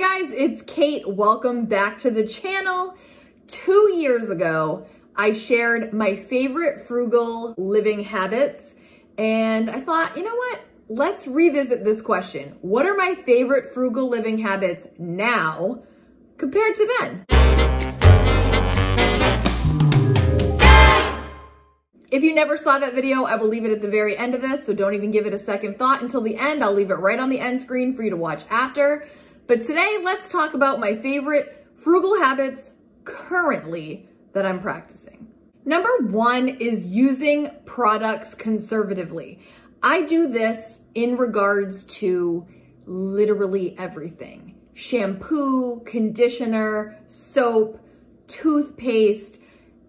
guys, it's Kate. Welcome back to the channel. Two years ago, I shared my favorite frugal living habits and I thought, you know what? Let's revisit this question. What are my favorite frugal living habits now compared to then? If you never saw that video, I will leave it at the very end of this, so don't even give it a second thought until the end. I'll leave it right on the end screen for you to watch after. But today, let's talk about my favorite frugal habits currently that I'm practicing. Number one is using products conservatively. I do this in regards to literally everything. Shampoo, conditioner, soap, toothpaste,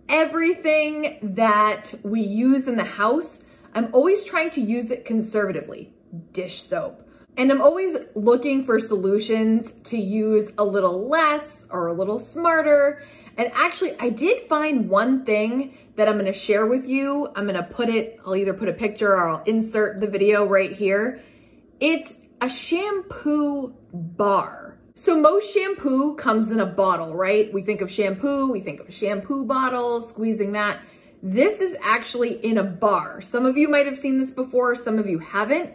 everything that we use in the house, I'm always trying to use it conservatively. Dish soap. And I'm always looking for solutions to use a little less or a little smarter. And actually, I did find one thing that I'm gonna share with you. I'm gonna put it, I'll either put a picture or I'll insert the video right here. It's a shampoo bar. So most shampoo comes in a bottle, right? We think of shampoo, we think of a shampoo bottle, squeezing that. This is actually in a bar. Some of you might have seen this before, some of you haven't,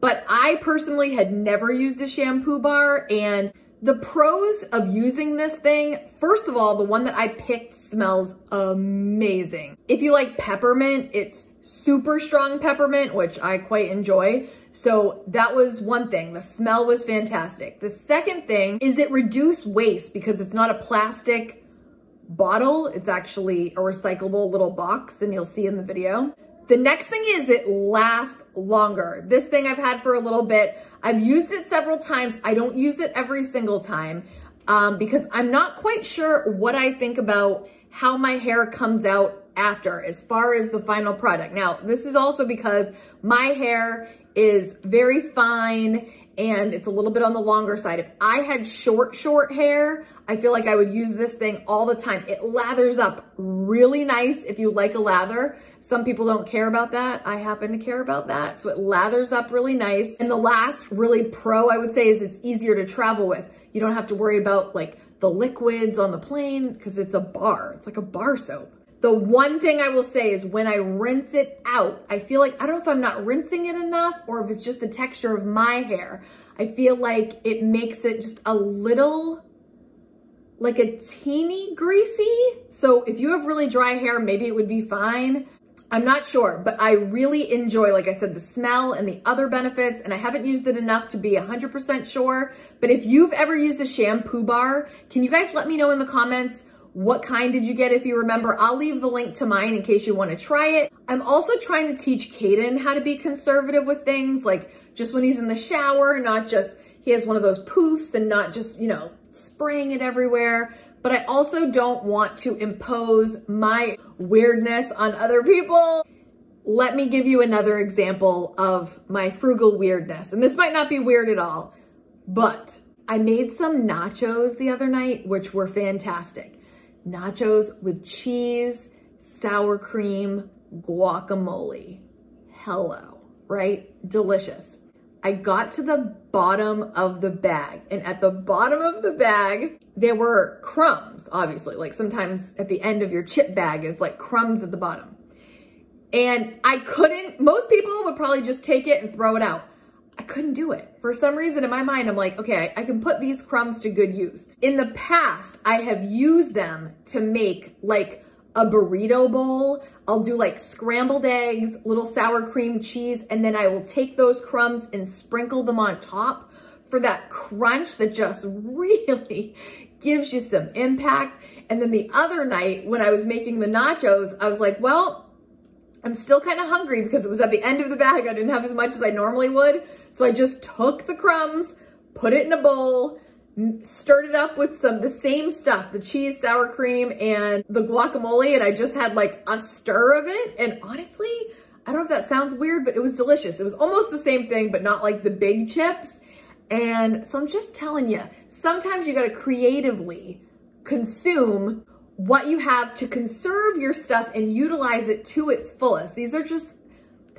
but I personally had never used a shampoo bar and the pros of using this thing, first of all, the one that I picked smells amazing. If you like peppermint, it's super strong peppermint, which I quite enjoy. So that was one thing. The smell was fantastic. The second thing is it reduced waste because it's not a plastic bottle. It's actually a recyclable little box and you'll see in the video. The next thing is it lasts longer. This thing I've had for a little bit. I've used it several times. I don't use it every single time um, because I'm not quite sure what I think about how my hair comes out after as far as the final product. Now, this is also because my hair is very fine and it's a little bit on the longer side. If I had short, short hair, I feel like I would use this thing all the time. It lathers up really nice if you like a lather. Some people don't care about that. I happen to care about that. So it lathers up really nice. And the last really pro I would say is it's easier to travel with. You don't have to worry about like the liquids on the plane because it's a bar. It's like a bar soap. The one thing I will say is when I rinse it out, I feel like, I don't know if I'm not rinsing it enough or if it's just the texture of my hair. I feel like it makes it just a little, like a teeny greasy. So if you have really dry hair, maybe it would be fine. I'm not sure, but I really enjoy, like I said, the smell and the other benefits, and I haven't used it enough to be 100% sure. But if you've ever used a shampoo bar, can you guys let me know in the comments what kind did you get if you remember? I'll leave the link to mine in case you want to try it. I'm also trying to teach Caden how to be conservative with things, like just when he's in the shower, not just, he has one of those poofs and not just, you know, spraying it everywhere. But I also don't want to impose my weirdness on other people. Let me give you another example of my frugal weirdness. And this might not be weird at all, but I made some nachos the other night, which were fantastic nachos with cheese, sour cream, guacamole. Hello, right? Delicious. I got to the bottom of the bag and at the bottom of the bag, there were crumbs, obviously. Like sometimes at the end of your chip bag is like crumbs at the bottom. And I couldn't, most people would probably just take it and throw it out. I couldn't do it. For some reason in my mind, I'm like, okay, I can put these crumbs to good use. In the past, I have used them to make like a burrito bowl. I'll do like scrambled eggs, little sour cream cheese, and then I will take those crumbs and sprinkle them on top for that crunch that just really gives you some impact. And then the other night when I was making the nachos, I was like, well, I'm still kind of hungry because it was at the end of the bag. I didn't have as much as I normally would. So I just took the crumbs, put it in a bowl, stirred it up with some, the same stuff, the cheese, sour cream, and the guacamole. And I just had like a stir of it. And honestly, I don't know if that sounds weird, but it was delicious. It was almost the same thing, but not like the big chips. And so I'm just telling you, sometimes you got to creatively consume what you have to conserve your stuff and utilize it to its fullest. These are just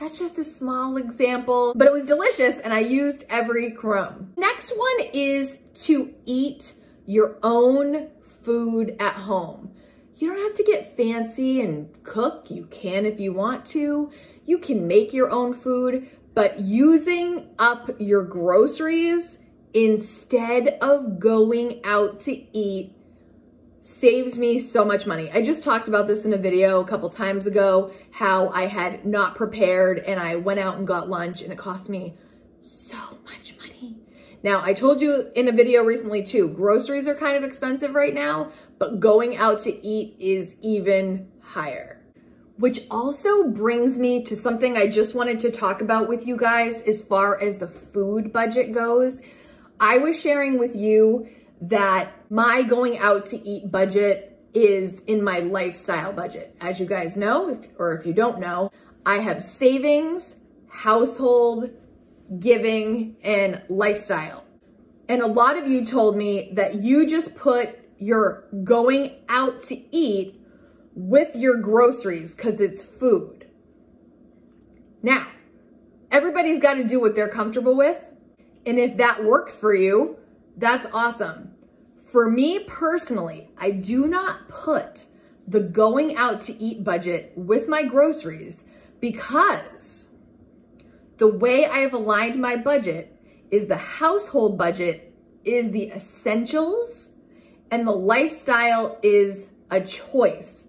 That's just a small example, but it was delicious and I used every crumb. Next one is to eat your own food at home. You don't have to get fancy and cook. You can if you want to. You can make your own food, but using up your groceries instead of going out to eat saves me so much money. I just talked about this in a video a couple times ago, how I had not prepared and I went out and got lunch and it cost me so much money. Now, I told you in a video recently too, groceries are kind of expensive right now, but going out to eat is even higher. Which also brings me to something I just wanted to talk about with you guys as far as the food budget goes. I was sharing with you that my going out to eat budget is in my lifestyle budget. As you guys know, if, or if you don't know, I have savings, household, giving, and lifestyle. And a lot of you told me that you just put your going out to eat with your groceries because it's food. Now, everybody's got to do what they're comfortable with. And if that works for you, that's awesome. For me personally, I do not put the going out to eat budget with my groceries because the way I have aligned my budget is the household budget is the essentials and the lifestyle is a choice.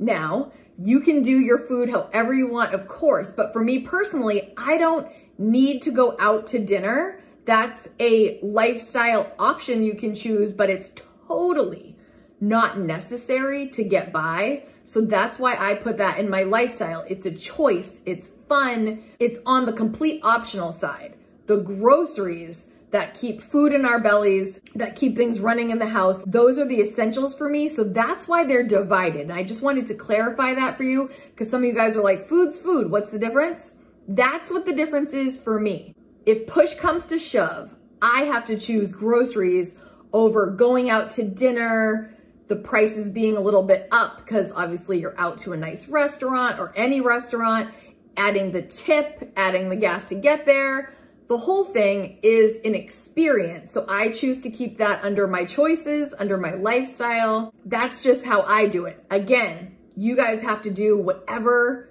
Now, you can do your food however you want, of course, but for me personally, I don't need to go out to dinner. That's a lifestyle option you can choose, but it's totally not necessary to get by. So that's why I put that in my lifestyle. It's a choice, it's fun, it's on the complete optional side. The groceries that keep food in our bellies, that keep things running in the house. Those are the essentials for me. So that's why they're divided. And I just wanted to clarify that for you because some of you guys are like, food's food. What's the difference? That's what the difference is for me. If push comes to shove, I have to choose groceries over going out to dinner, the prices being a little bit up because obviously you're out to a nice restaurant or any restaurant, adding the tip, adding the gas to get there, the whole thing is an experience. So I choose to keep that under my choices, under my lifestyle. That's just how I do it. Again, you guys have to do whatever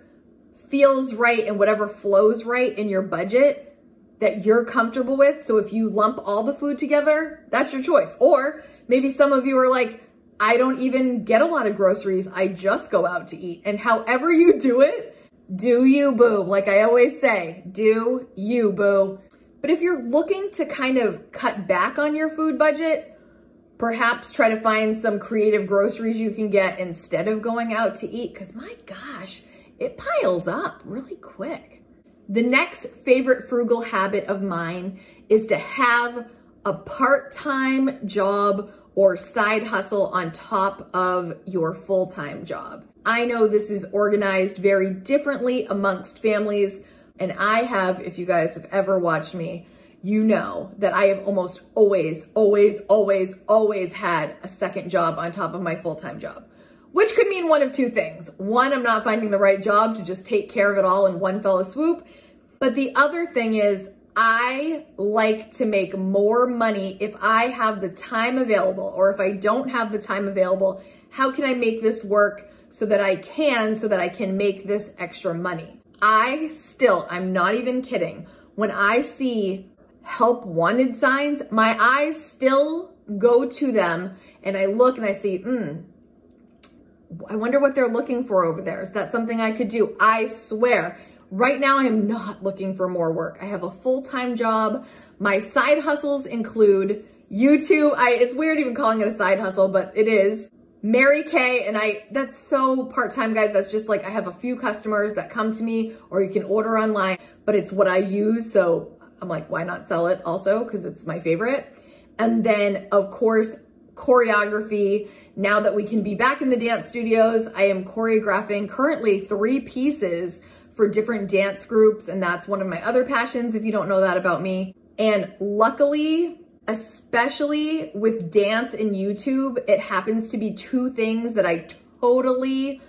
feels right and whatever flows right in your budget that you're comfortable with. So if you lump all the food together, that's your choice. Or maybe some of you are like, I don't even get a lot of groceries. I just go out to eat. And however you do it, do you boo. Like I always say, do you boo. But if you're looking to kind of cut back on your food budget, perhaps try to find some creative groceries you can get instead of going out to eat. Cause my gosh, it piles up really quick. The next favorite frugal habit of mine is to have a part-time job or side hustle on top of your full-time job. I know this is organized very differently amongst families, and I have, if you guys have ever watched me, you know that I have almost always, always, always, always had a second job on top of my full-time job. Which could mean one of two things. One, I'm not finding the right job to just take care of it all in one fell swoop. But the other thing is I like to make more money if I have the time available or if I don't have the time available, how can I make this work so that I can, so that I can make this extra money? I still, I'm not even kidding, when I see help wanted signs, my eyes still go to them and I look and I see, hmm, I wonder what they're looking for over there. Is that something I could do? I swear, right now I am not looking for more work. I have a full-time job. My side hustles include YouTube. I, it's weird even calling it a side hustle, but it is. Mary Kay, and I, that's so part-time guys. That's just like, I have a few customers that come to me or you can order online, but it's what I use. So I'm like, why not sell it also? Cause it's my favorite. And then of course, choreography. Now that we can be back in the dance studios, I am choreographing currently three pieces for different dance groups. And that's one of my other passions, if you don't know that about me. And luckily, especially with dance and YouTube, it happens to be two things that I totally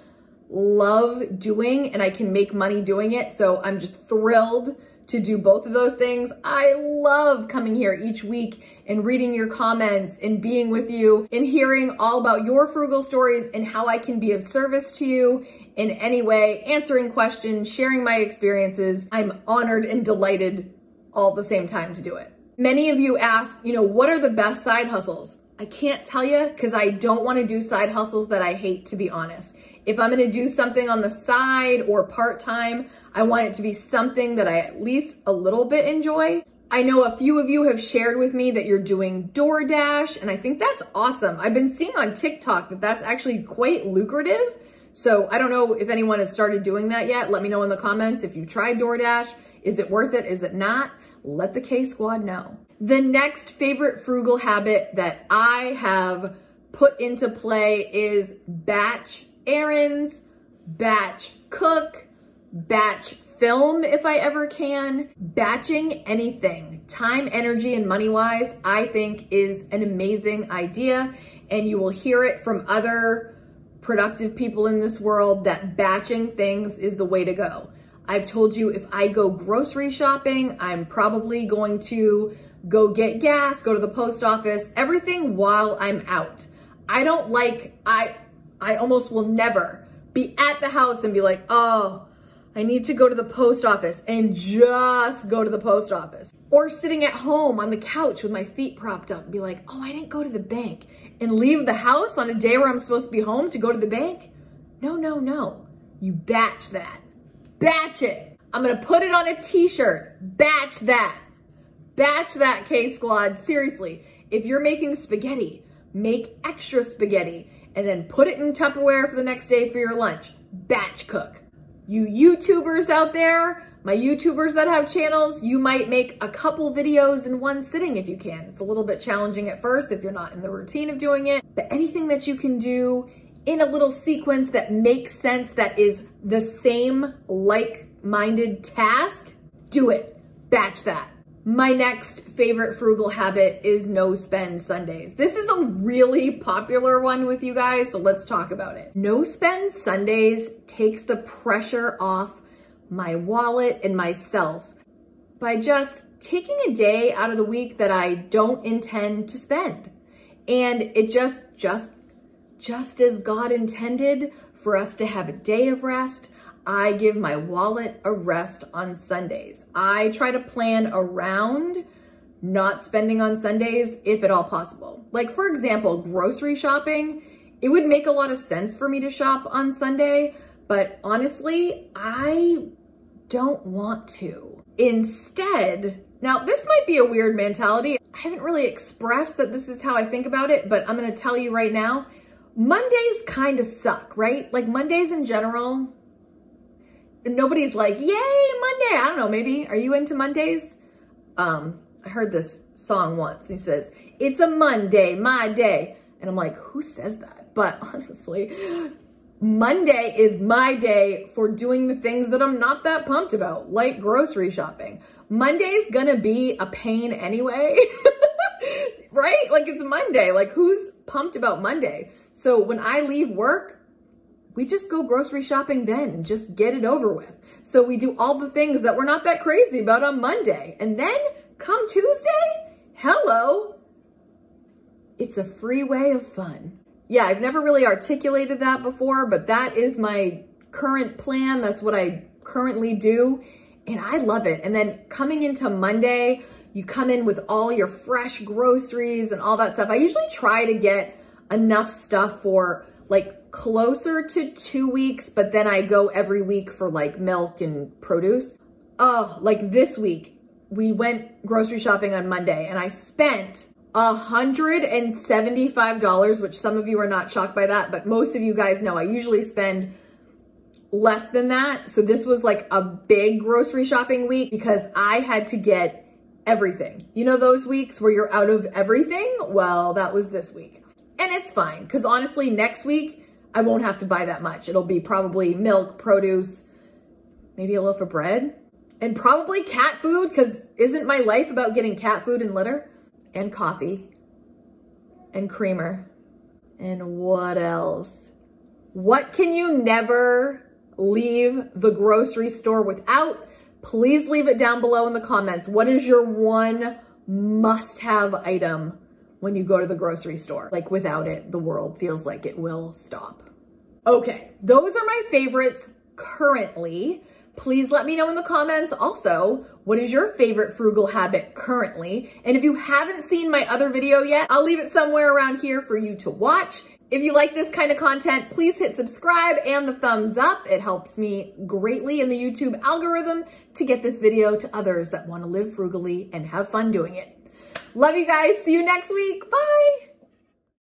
love doing and I can make money doing it. So I'm just thrilled to do both of those things. I love coming here each week and reading your comments and being with you and hearing all about your frugal stories and how I can be of service to you in any way, answering questions, sharing my experiences. I'm honored and delighted all at the same time to do it. Many of you ask, you know, what are the best side hustles? I can't tell you because I don't want to do side hustles that I hate, to be honest. If I'm going to do something on the side or part-time, I want it to be something that I at least a little bit enjoy. I know a few of you have shared with me that you're doing DoorDash, and I think that's awesome. I've been seeing on TikTok that that's actually quite lucrative. So I don't know if anyone has started doing that yet. Let me know in the comments if you've tried DoorDash. Is it worth it? Is it not? Let the K Squad know. The next favorite frugal habit that I have put into play is batch errands, batch cook, batch film if I ever can. Batching anything, time, energy, and money wise, I think is an amazing idea. And you will hear it from other productive people in this world that batching things is the way to go. I've told you if I go grocery shopping, I'm probably going to go get gas, go to the post office, everything while I'm out. I don't like, I, I almost will never be at the house and be like, oh, I need to go to the post office and just go to the post office. Or sitting at home on the couch with my feet propped up and be like, oh, I didn't go to the bank and leave the house on a day where I'm supposed to be home to go to the bank. No, no, no. You batch that. Batch it. I'm gonna put it on a t-shirt. Batch that. Batch that, K-Squad. Seriously, if you're making spaghetti, make extra spaghetti and then put it in Tupperware for the next day for your lunch. Batch cook. You YouTubers out there, my YouTubers that have channels, you might make a couple videos in one sitting if you can. It's a little bit challenging at first if you're not in the routine of doing it, but anything that you can do in a little sequence that makes sense, that is the same like-minded task, do it. Batch that. My next favorite frugal habit is no spend Sundays. This is a really popular one with you guys, so let's talk about it. No spend Sundays takes the pressure off my wallet and myself by just taking a day out of the week that I don't intend to spend. And it just, just, just as God intended for us to have a day of rest, I give my wallet a rest on Sundays. I try to plan around not spending on Sundays if at all possible. Like for example, grocery shopping, it would make a lot of sense for me to shop on Sunday, but honestly, I don't want to. Instead, now this might be a weird mentality. I haven't really expressed that this is how I think about it, but I'm gonna tell you right now, Mondays kind of suck, right? Like Mondays in general, nobody's like, yay, Monday. I don't know, maybe. Are you into Mondays? Um, I heard this song once. He says, it's a Monday, my day. And I'm like, who says that? But honestly, Monday is my day for doing the things that I'm not that pumped about, like grocery shopping. Monday's gonna be a pain anyway, right? Like it's Monday, like who's pumped about Monday? So when I leave work, we just go grocery shopping then and just get it over with. So we do all the things that we're not that crazy about on Monday. And then come Tuesday, hello, it's a free way of fun. Yeah, I've never really articulated that before, but that is my current plan. That's what I currently do. And I love it. And then coming into Monday, you come in with all your fresh groceries and all that stuff. I usually try to get enough stuff for like closer to two weeks, but then I go every week for like milk and produce. Oh, like this week, we went grocery shopping on Monday and I spent $175, which some of you are not shocked by that, but most of you guys know I usually spend less than that. So this was like a big grocery shopping week because I had to get everything. You know those weeks where you're out of everything? Well, that was this week. And it's fine, because honestly, next week, I won't have to buy that much. It'll be probably milk, produce, maybe a loaf of bread, and probably cat food, because isn't my life about getting cat food and litter? And coffee, and creamer, and what else? What can you never leave the grocery store without? Please leave it down below in the comments. What is your one must-have item when you go to the grocery store? Like without it, the world feels like it will stop. Okay, those are my favorites currently. Please let me know in the comments also, what is your favorite frugal habit currently? And if you haven't seen my other video yet, I'll leave it somewhere around here for you to watch. If you like this kind of content, please hit subscribe and the thumbs up. It helps me greatly in the YouTube algorithm to get this video to others that want to live frugally and have fun doing it. Love you guys. See you next week. Bye.